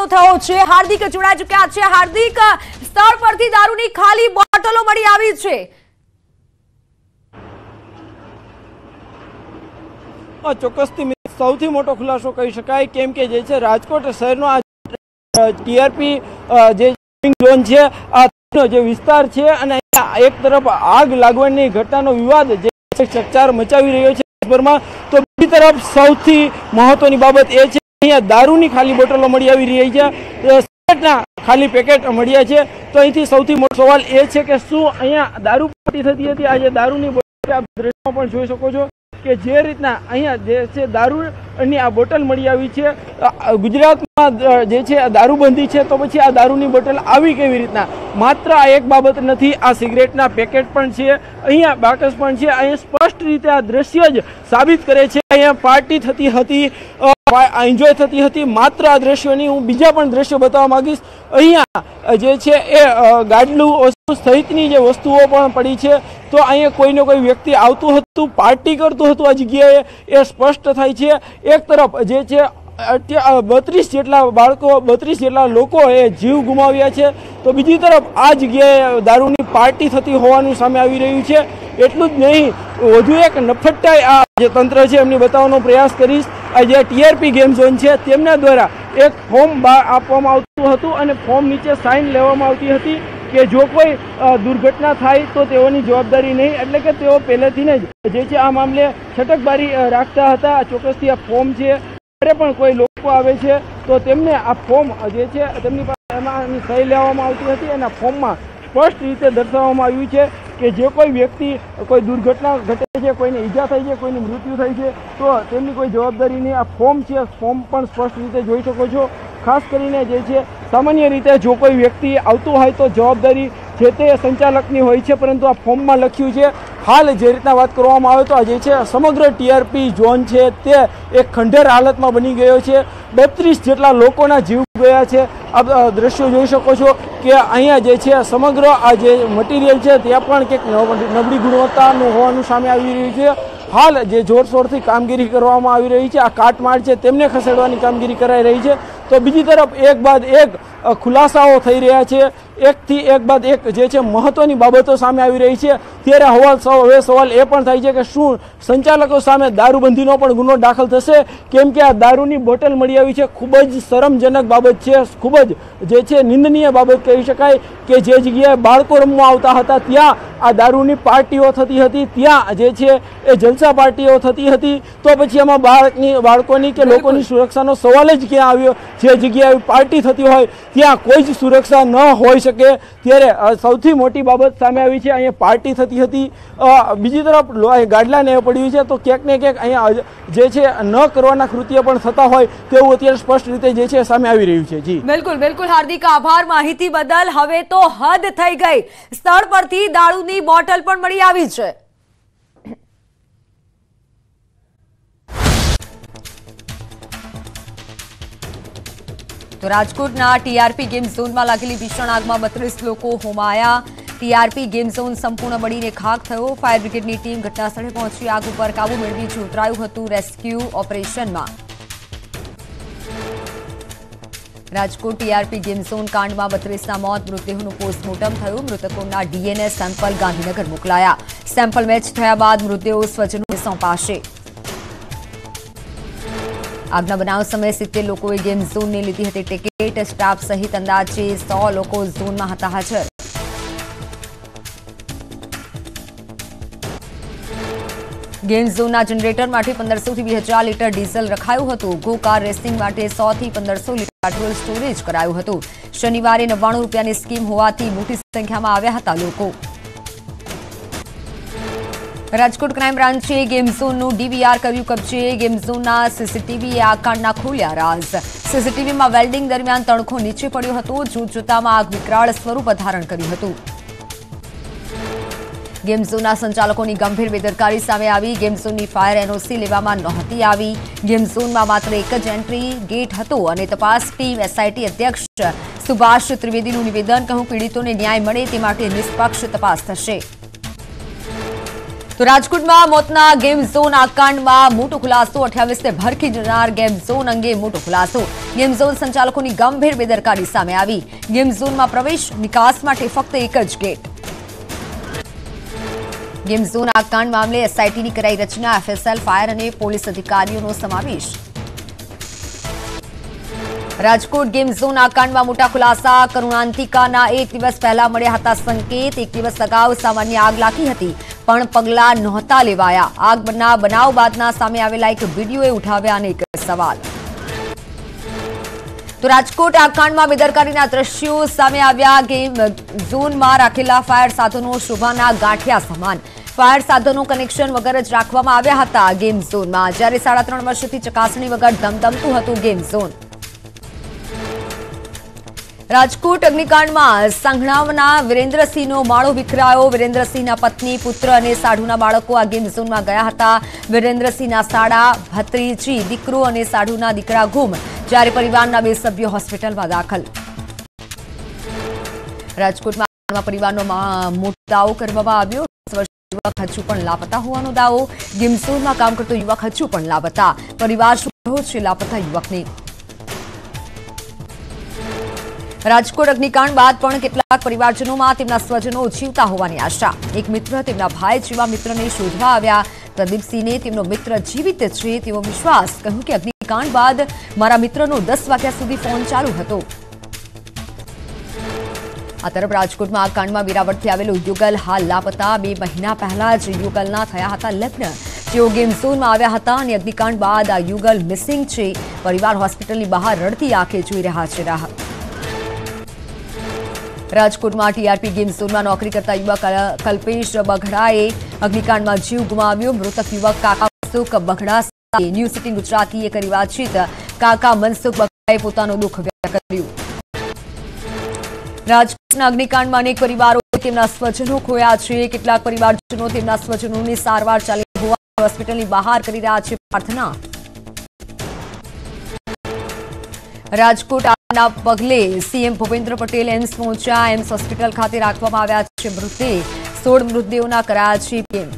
ખુલાસો થયો છે. હાર્દિક જોડાઈ ચુક્યા છે. હાર્દિક, સ્થળ પરથી દારૂની ખાલી બોટલો મળી આવી છે. ચોક્કસથી સૌથી મોટો ખુલાસો કહી શકાય કેમ કે જે છે રાજકોટ શહેરનો આ ટીઆરપી જે ઝોન છે, આ જે વિસ્તાર છે અને એક તરફ આગ લાગવાની ઘટનાનો વિવાદ જે ચકચાર મચાવી રહ્યો છે. દેશભરમાં તો બીજી તરફ સૌથી મહત્વની બાબત એ છે અહીંયા દારૂની ખાલી બોટલો મળી આવી રહી છે. સિગરેટના ખાલી પેકેટ મળ્યા છે. તો અહીંથી સૌથી મોટો સવાલ એ છે કે શું અહીંયા દારૂ પાર્ટી થતી હતી? આજે દારૂની બોટલ આપ દ્રશ્યમાં પણ જોઈ શકો છો કે જે રીતના અહીંયા જે છે દારૂની આ બોટલ મળી આવી છે. ગુજરાતમાં જે છે દારૂબંધી છે, તો પછી આ દારૂની બોટલ આવી કેવી રીતના? માત્ર આ એક બાબત નથી, આ સિગરેટના પેકેટ પણ છે, અહીંયા બાકસ પણ છે. અહીંયા સ્પષ્ટ રીતે આ દ્રશ્ય જ સાબિત કરે છે અહીંયા પાર્ટી થતી હતી. એન્જોય થતી હતી માત્ર આ દ્રશ્યોની હું બીજા પણ દ્રશ્યો બતાવવા માગીશ. અહીંયા જે છે એ ગાડલું સહિતની જે વસ્તુઓ પણ પડી છે, તો અહીંયા કોઈને કોઈ વ્યક્તિ આવતું હતું, પાર્ટી કરતું હતું આ જગ્યાએ, એ સ્પષ્ટ થાય છે. એક તરફ જે છે બત્રીસ જેટલા બાળકો, બત્રીસ જેટલા લોકોએ જીવ ગુમાવ્યા છે, તો બીજી તરફ આ જગ્યાએ દારૂની પાર્ટી થતી હોવાનું સામે આવી રહ્યું છે. એટલું જ નહીં, વધુ એક નફટ્ટાઈ આ જે તંત્ર છે એમની બતાવવાનો પ્રયાસ કરીશ. જે ટીઆરપી ગેમ ઝોન છે, તેમના દ્વારા એક ફોર્મ આપવામાં આવતું હતું અને ફોર્મ નીચે સાઇન લેવામાં આવતી હતી કે જો કોઈ દુર્ઘટના થાય તો તેઓની જવાબદારી નહીં. એટલે કે તેઓ પહેલેથી જ જે છે, આ મામલે છટકબારી રાખતા હતા. ચોક્કસથી આ ફોર્મ છે. જ્યારે પણ કોઈ લોકો આવે છે, તો તેમને આ ફોર્મ જે છે, તેમની પાસે એમાં સહી લેવામાં આવતી હતી અને ફોર્મમાં સ્પષ્ટ રીતે દર્શાવવામાં આવ્યું છે કે જે કોઈ વ્યક્તિ કોઈ દુર્ઘટના ઘટે છે, કોઈને ઈજા થાય છે, કોઈનું મૃત્યુ થાય છે, તો તેમની કોઈ જવાબદારી નહીં આ ફોર્મ છે ફોર્મ પણ સ્પષ્ટ રીતે જોઈ શકો છો. ખાસ કરીને જે છે, સામાન્ય રીતે જો કોઈ વ્યક્તિ આવતું હોય તો જવાબદારી જે તે સંચાલકની હોય છે, પરંતુ આ ફોર્મમાં લખ્યું છે હાલ જે રીતના વાત કરવામાં આવે તો આ જે છે, સમગ્ર ટીઆરપી ઝોન છે, તે એક ખંડેર હાલતમાં બની ગયો છે. બત્રીસ જેટલા લોકોના જીવ ગયા છે. આપ દ્રશ્યો જોઈ શકો છો કે અહીંયા જે છે, સમગ્ર આ જે મટીરિયલ છે, ત્યાં પણ કંઈક નબ- નબળી ગુણવત્તાનું હોવાનું સામે આવી રહ્યું છે. હાલ જે જોરશોરથી કામગીરી કરવામાં આવી રહી છે, આ કાટમાળ છે, તેમને ખસેડવાની કામગીરી કરાઈ રહી છે. તો બીજી તરફ એક બાદ એક ખુલાસાઓ થઈ રહ્યા છે. એકથી એક બાદ એક જે છે મહત્વની બાબતો સામે આવી રહી છે. ત્યારે હવાલ સવ- હવે સવાલ એ પણ થાય છે કે શું સંચાલકો સામે દારૂબંધીનો પણ ગુનો દાખલ થશે? કેમ કે આ દારૂની બોટલ મળી આવી છે. ખૂબ જ શરમજનક બાબત છે. ખૂબ જ જે છે નિંદનીય બાબત કહી શકાય કે જે જગ્યાએ બાળકો રમવા આવતા હતા ત્યાં આ દારૂની પાર્ટીઓ થતી હતી. ત્યાં જે છે એ જલસા પાર્ટીઓ થતી હતી. તો પછી આમાં બાળકની બાળકોની કે લોકોની સુરક્ષાનો સવાલ જ ક્યાં આવ્યો? જે જગ્યાએ પાર્ટી થતી હોય ત્યાં કોઈ જ સુરક્ષા ન હોઈ શકે. ત્યારે સૌથી મોટી બાબત સામે આવી છે, અહીંયા પાર્ટી થતી હતી. બીજી તરફ લો- અહીં ગાડલાને પડ્યું છે, તો ક્યાંક ને ક્યાંક અહીંયા જે છે, ન કરવાના કૃત્ય પણ થતા હોય, તેવું અત્યારે સ્પષ્ટ રીતે જે છે, સામે આવી રહ્યું છે. જી. બિલકુલ બિલકુલ, હાર્દિક આભાર માહિતી બદલ. હવે તો હદ થઈ ગઈ. સ્થળ પરથી દારૂની બોટલ પણ મળી આવી છે. તો રાજકોટના ટીઆરપી ગેમ ઝોનમાં લાગેલી ભીષણ આગમાં બત્રીસ લોકો હોમાયા. ટીઆરપી ગેમ ઝોન સંપૂર્ણ બળીને ખાક થયો. ફાયર બ્રિગેડની ટીમ ઘટનાસ્થળે પહોંચી, આગ ઉપર કાબુ મેળવી જોતરાયું હતું રેસ્ક્યુ ઓપરેશનમાં. રાજકોટ ટીઆરપી ગેમ ઝોન કાંડમાં બત્રીસના મોત, મૃતદેહોનું પોસ્ટમોર્ટમ થયું. મૃતકોના ડીએનએ સેમ્પલ ગાંધીનગર મોકલાયા. સેમ્પલ મેચ થયા બાદ મૃતદેહો સ્વજનોને સોંપાશે. આગના બનાવ સમયે સિત્તેર લોકોએ ગેમ ઝોનની લીધી હતી ટિકિટ. સ્ટાફ સહિત અંદાજે સો લોકો ઝોનમાં હતા હાજર. ગેમ ઝોનના જનરેટરમાંથી પંદરસો થી બે હજાર લીટર ડીઝલ રખાયું હતું. ગો કાર રેસિંગ માટે સોથી પંદરસો લીટર પેટ્રોલ સ્ટોરેજ કરાયું હતું. શનિવારે નવ્વાણું રૂપિયાની સ્કીમ હોવાથી મોટી સંખ્યામાં આવ્યા હતા લોકો. રાજકોટ ક્રાઇમ બ્રાન્ચે ગેમ ઝોનનું ડીવીઆર કર્યું કબજે. ગેમ ઝોનના સીસીટીવીએ આ કાંડના ખોલ્યા રાઝ સીસીટીવીમાં વેલ્ડિંગ દરમિયાન તણખો નીચે પડ્યો હતો. જોત જોતામાં આગ વિકરાળ સ્વરૂપ ધારણ કર્યું હતું. ગેમ ઝોનના સંચાલકોની ગંભીર બેદરકારી સામે આવી. ગેમ ઝોનની ફાયર એનઓસી લેવામાં નહોતી આવી. ગેમ ઝોનમાં માત્ર એક જ એન્ટ્રી ગેટ હતો અને તપાસ ટીમ એસઆઈટી અધ્યક્ષ સુભાષ ત્રિવેદીનું નિવેદન કહ્યું પીડિતોને ન્યાય મળે તે માટે નિષ્પક્ષ તપાસ થશે. તો રાજકોટમાં મોતના ગેમ ઝોન આકાંડમાં મોટો ખુલાસો અઠ્યાવીસને ભરખી જનાર ગેમ ઝોન અંગે મોટો ખુલાસો. ગેમ ઝોન સંચાલકોની ગંભીર બેદરકારી સામે આવી. ગેમ ઝોનમાં પ્રવેશ નિકાસ માટે ફક્ત એક જ ગેટ ગેમ ઝોન આકાંડ મામલે એસઆઈટીની કરાઈ રચના એફએસએલ ફાયર અને પોલીસ અધિકારીઓનો સમાવેશ. રાજકોટ ગેમ ઝોન આકાંડમાં મોટા ખુલાસા. કરુણાંતિકાના એક દિવસ પહેલા મળ્યા હતા સંકેત. એક દિવસ અગાઉ સામાન્ય આગ લાગી હતી. પણ પગલાં નહોતા લેવાયા. આગના બનાવ બાદના સામે આવેલા એક વિડીયોએ ઉઠાવ્યા અનેક સવાલ. તો રાજકોટ આકાંડમાં બેદરકારીના દ્રશ્યો સામે આવ્યા. ગેમ ઝોનમાં રાખેલા ફાયર સાધનો શોભાના ગાંઠિયા સમાન. ફાયર સાધનો કનેક્શન વગર જ રાખવામાં આવ્યા હતા ગેમ ઝોનમાં. જ્યારે સાડા ત્રણ વર્ષથી ચકાસણી વગર ધમધમતું હતું ગેમ ઝોન. રાજકોટ અગ્નિકાંડમાં સંઘણાવના વિરેન્દ્રસિંહનો માળો વિખરાયો. વિરેન્દ્રસિંહના પત્ની, પુત્ર અને સાઢુના બાળકો આ ગેમ ઝોનમાં ગયા હતા. વિરેન્દ્રસિંહના સાડા ભત્રીજી દીકરો અને સાઢુના દીકરા ગુમ, જ્યારે પરિવારના બે સભ્યો હોસ્પિટલમાં દાખલ. રાજકોટમાં પરિવારનો મોટો દાવો કરવામાં આવ્યો. યુવક હજુ પણ લાપતા હોવાનો દાવો. ગેમઝોનમાં કામ કરતો યુવક હજુ પણ લાપતા. પરિવાર શું છે? લાપતા યુવકને. રાજકોટ અગ્નિકાંડ બાદ પણ કેટલાક પરિવારજનોમાં તેમના સ્વજનો જીવતા હોવાની આશા. એક મિત્ર તેમના ભાઈ જેવા મિત્રને શોધવા આવ્યા. પ્રદીપસિંહને તેમનો મિત્ર જીવિત છે તેવો વિશ્વાસ કહ્યું કે અગ્નિકાંડ બાદ મારા મિત્રનો દસ વાગ્યા સુધી ફોન ચાલુ હતો. આ તરફ રાજકોટમાં આ કાંડમાં વેરાવળથી આવેલો યુગલ હાલ લાપતા બે મહિના પહેલા જ યુગલના થયા હતા લગ્ન. જેઓ ગેમ ઝોનમાં આવ્યા હતા અને અગ્નિકાંડ બાદ આ યુગલ મિસિંગ છે. પરિવાર હોસ્પિટલની બહાર રડતી આંખે જોઈ રહ્યા છે રાહત. રાજકોટમાં ટીઆરપી ગેમ ઝોનમાં નોકરી કરતા યુવક કલ્પેશ બઘડાએ અગ્નિકાંડમાં જીવ ગુમાવ્યો. મૃતક યુવક કાકા મનસુખ બઘડા ન્યૂઝ સિટી ગુજરાતીએ કરી વાતચીત. કાકા મનસુખ બઘડાએ પોતાનું દુઃખ વ્યક્ત કર્યું. રાજકોટના અગ્નિકાંડમાં અનેક પરિવારો તેમના સ્વજનો ખોયા છે. કેટલાક પરિવારજનો તેમના સ્વજનોની સારવાર ચાલી હોવા હોસ્પિટલની બહાર કરી રહ્યા છે પ્રાર્થના. રાજકોટ આગના પગલે સીએમ ભૂપેન્દ્ર પટેલ એમ્સ પહોંચ્યા. એમ્સ હોસ્પિટલ ખાતે રાખવામાં આવ્યા છે મૃતદેહ. સોળ મૃતદેહોના કરાયા છે પીએમ.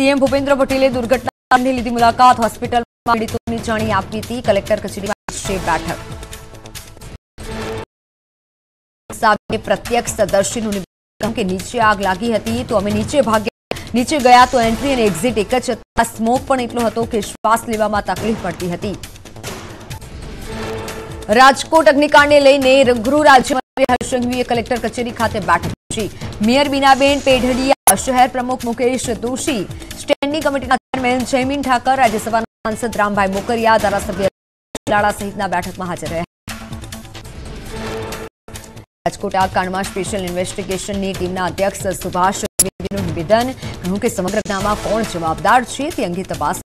સીએમ ભૂપેન્દ્ર પટેલે દુર્ઘટનાની લીધી મુલાકાત. હોસ્પિટલમાં પીડિતોની જાણી આપી હતી. કલેક્ટર કચેરીમાં છે બેઠક. સામે પ્રત્યક્ષદર્શીનું નિવેદન કે નીચે આગ લાગી હતી તો અમે નીચે ભાગ્યા નીચે ગયા તો એન્ટ્રી અને એક્ઝિટ એક જ સ્મોક પણ એટલો હતો કે શ્વાસ લેવામાં તકલીફ પડતી હતી. રાજકોટ અગ્નિકાંડને લઈને ગૃહ રાજ્યમંત્રી હર્ષસંઘવીએ કલેક્ટર કચેરી ખાતે બેઠક યોજી મેયર બીનાબેન પેઢડિયા, શહેર પ્રમુખ મુકેશ દોશી સ્ટેન્ડિંગ કમિટીના ચેરમેન જયમીન ઠાકર, રાજ્યસભાના સાંસદ રામભાઈ મોકરિયા, ધારાસભ્ય લાડા સહિતના બેઠકમાં હાજર રહ્યા. રાજકોટ આ કાંડમાં સ્પેશિયલ ઇન્વેસ્ટિગેશનની ટીમના અધ્યક્ષ સુભાષ દ્વિવેદીનું નિવેદન. કહ્યું કે સમગ્ર કોણ જવાબદાર છે તે અંગે તપાસ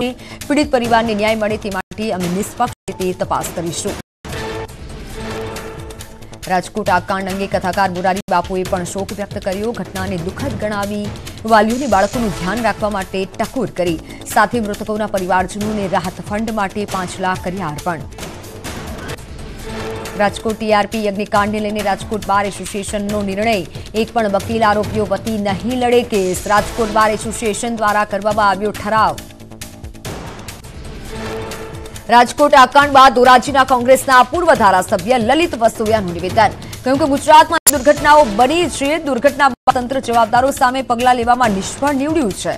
પીડિત પરિવારને ન્યાય મળે તે માટે અમે નિષ્પક્ષ રીતે તપાસ કરીશું. રાજકોટ આ અંગે કથાકાર મોરારી બાપુએ પણ શોક વ્યક્ત કર્યો. ઘટનાને દુઃખદ ગણાવી વાલીઓને બાળકોનું ધ્યાન રાખવા માટે ટકોર કરી. સાથે મૃતકોના પરિવારજનોને રાહત ફંડ માટે પાંચ લાખ કર્યા અર્પણ રાજકોટ ટીઆરપી અગ્નિકાંડને લઈને રાજકોટ બાર એસોસિએશનનો નિર્ણય. એક પણ વકીલ આરોપીઓ વતી નહીં લડે કેસ. રાજકોટ બાર એસોસિએશન દ્વારા કરવામાં આવ્યો ઠરાવ. રાજકોટ આકાંડ બાદ ધોરાજીના કોંગ્રેસના પૂર્વ ધારાસભ્ય લલિત વસુયાનું નિવેદન. કહ્યું કે ગુજરાતમાં દુર્ઘટનાઓ બની છે. દુર્ઘટના તંત્ર જવાબદારો સામે પગલાં લેવામાં નિષ્ફળ નીવડ્યું છે.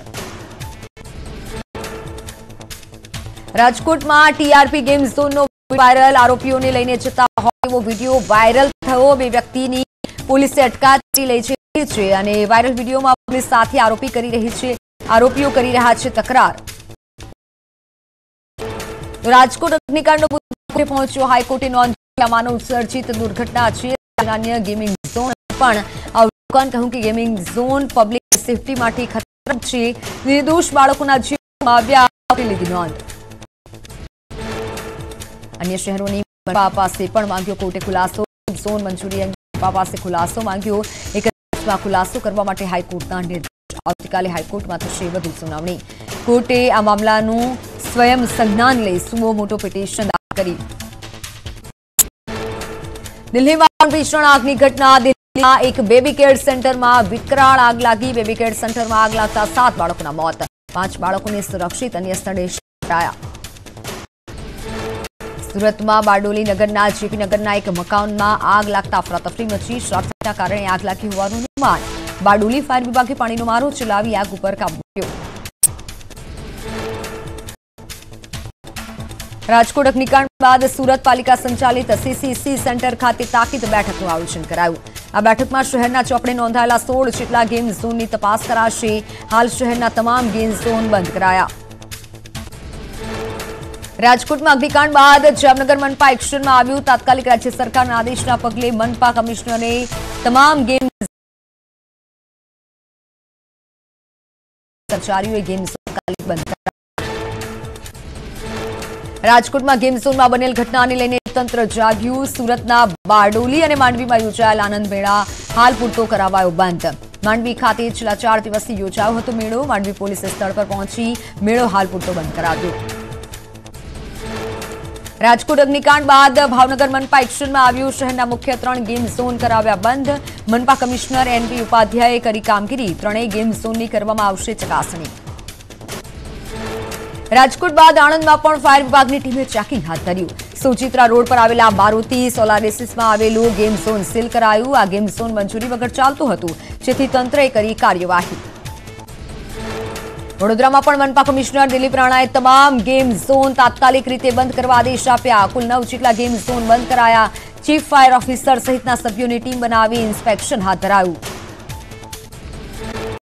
રાજકોટમાં ટીઆરપી ગેમ ઝોનનો વાયરલ. આરોપીઓને લઈને જતા હોય એવો વીડિયો વાયરલ થયો. બે વ્યક્તિની પોલીસે અટકાતી લઈ છે અને વાયરલ વિડીયોમાં પોલીસ સાથે આરોપી કરી રહી છે. આરોપીઓ કરી રહ્યા છે તકરાર. રાજકોટ અગ્નિકાંડનો પહોંચ્યો. હાઈકોર્ટે નોંધ્યું આ સર્જિત દુર્ઘટના છે. અન્ય ગેમિંગ ઝોન પણ અવલોકન કહ્યું કે ગેમિંગ ઝોન પબ્લિક સેફટી માટે ખતરનાક છે. નિર્દોષ બાળકોના જીવમાં આવ્યા લીધી નોંધ. અન્ય શહેરોની પાસે પણ માંગ્યો કોર્ટે ખુલાસો. ઝોન મંજૂરી અંગે પાસે ખુલાસો માંગ્યો. એક ખુલાસો કરવા માટે હાઈકોર્ટના નિર્દેશ. આવતીકાલે હાઈકોર્ટમાં થશે વધુ સુનાવણી. કોર્ટે આ મામલાનું સ્વયં સંજ્ઞાન લઈ સુઓ મોટો પિટિશન દાખલ કરી. દિલ્હીમાં ભીષણ આગની ઘટના. દિલ્હી એક બેબી કેર સેન્ટરમાં વિકરાળ આગ લાગી. બેબી કેર સેન્ટરમાં આગ લાગતા સાત બાળકોના મોત. પાંચ બાળકોને સુરક્ષિત અન્ય સ્થળે સુરતમાં બારડોલી નગરના નગરના એક મકાનમાં આગ લાગતા અફરાતફરી મચી. શોર્ટ કારણે આગ લાગી હોવાનું અનુમાન બારડોલી ફાયર વિભાગે પાણીનો મારો ચલાવી આગ ઉપર કાબુ કર્યો. રાજકોટ અગ્નિકાંડ બાદ સુરત પાલિકા સંચાલિત સીસીસી સેન્ટર ખાતે તાકીદ બેઠકનું આયોજન કરાયું. આ બેઠકમાં શહેરના ચોપડે નોંધાયેલા સોળ જેટલા ગેમ ઝોનની તપાસ કરાશે. હાલ શહેરના તમામ ગેમ ઝોન બંધ કરાયા. રાજકોટમાં અગ્નિકાંડ બાદ જામનગર મનપા એક્શનમાં આવ્યું. તાત્કાલિક રાજ્ય સરકારના આદેશના પગલે મનપા કમિશનરે તમામ ગેમ કર્મચારીઓએ ગેમ ઝોન બંધ રાજકોટમાં ગેમ ઝોનમાં બનેલ ઘટનાને લઈને તંત્ર જાગ્યું. સુરતના બારડોલી અને માંડવીમાં યોજાયેલ આનંદ મેળા હાલ પૂરતો કરાવાયો બંધ. માંડવી ખાતે છેલ્લા ચાર દિવસથી યોજાયો હતો મેળો. માંડવી પોલીસે સ્થળ પર પહોંચી મેળો હાલ પૂરતો બંધ કરાવ્યો. રાજકોટ અગ્નિકાંડ બાદ ભાવનગર મનપા એક્શનમાં આવ્યું. શહેરના મુખ્ય ત્રણ ગેમ ઝોન કરાવ્યા બંધ. મનપા કમિશનર એનપી ઉપાધ્યાયે કરી કામગીરી. ત્રણેય ગેમ ઝોનની કરવામાં આવશે ચકાસણી. રાજકોટ બાદ આણંદમાં પણ ફાયર વિભાગની ટીમે ચેકિંગ હાથ ધર્યું. સુચિત્રા રોડ પર આવેલા મારુતિ સોલારેસિસમાં આવેલું ગેમ ઝોન સીલ કરાયું. આ ગેમ ઝોન મંજૂરી વગર ચાલતું હતું, જેથી તંત્રએ કરી કાર્યવાહી. વડોદરામાં પણ મનપા કમિશનર દિલીપ રાણાએ તમામ ગેમ ઝોન તાત્કાલિક રીતે બંધ કરવા આદેશ આપ્યા. કુલ નવ જેટલા ગેમ ઝોન બંધ કરાયા. ચીફ ફાયર ઓફિસર સહિતના સભ્યોની ટીમ બનાવી ઇન્સ્પેક્શન હાથ ધરાયું.